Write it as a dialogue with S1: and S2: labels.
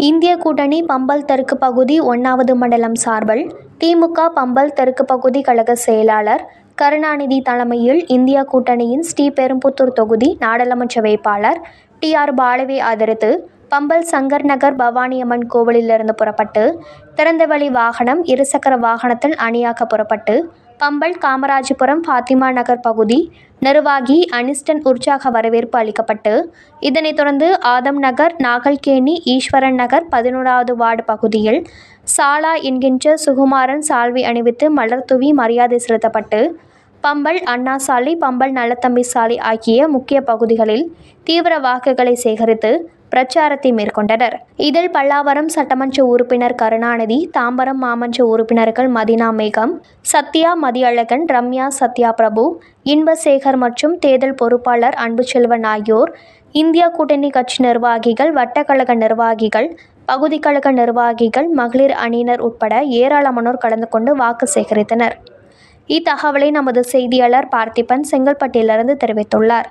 S1: இந்திய கூட்டணி பம்பல் தெற்கு பகுதி ஒன்றாவது மண்டலம் சார்பில் திமுக பம்பல் தெற்கு பகுதி கழக செயலாளர் கருணாநிதி தலைமையில் இந்தியா கூட்டணியின் ஸ்ரீபெரும்புத்தூர் தொகுதி நாடாளுமன்ற வேட்பாளர் டி ஆர் பாலுவை ஆதரித்து பம்பல் சங்கர் நகர் பவானியம்மன் கோவிலிலிருந்து புறப்பட்டு திறந்தவெளி வாகனம் இருசக்கர வாகனத்தில் அணியாக புறப்பட்டு பம்பல் காமராஜபுரம் ஃபாத்திமா நகர் பகுதி நிர்வாகி அனிஸ்டன் உற்சாக வரவேற்பு அளிக்கப்பட்டு இதனைத் தொடர்ந்து ஆதம் நகர் நாகல்கேணி ஈஸ்வரன் நகர் பதினோராவது வார்டு பகுதியில் சாலா என்கின்ற சுகுமாரன் சால்வை அணிவித்து மலர் தூவி மரியாதை செலுத்தப்பட்டு பம்பல் அண்ணா சாலை பம்பல் நலத்தம்பி சாலை ஆகிய முக்கிய பகுதிகளில் தீவிர வாக்குகளை சேகரித்து பிரச்சாரத்தை மேற்கொண்டனர். இதில் பல்லாவரம் சட்டமன்ற உறுப்பினர் கருணாநிதி தாம்பரம் மாமன்ற உறுப்பினர்கள் மதினா மேகம் சத்யா மதியழகன் ரம்யா சத்யா பிரபு இன்பசேகர் மற்றும் தேர்தல் பொறுப்பாளர் அன்புச்செல்வன் ஆகியோர் இந்தியா கூட்டணி கட்சி நிர்வாகிகள் வட்டக்கழக நிர்வாகிகள் பகுதி கழக நிர்வாகிகள் மகளிர் அணியினர் உட்பட ஏராளமானோர் கலந்து கொண்டு வாக்கு சேகரித்தனர். இத்தகவலை நமது செய்தியாளர் பார்த்திபன் செங்கல்பட்டிலிருந்து தெரிவித்துள்ளார்.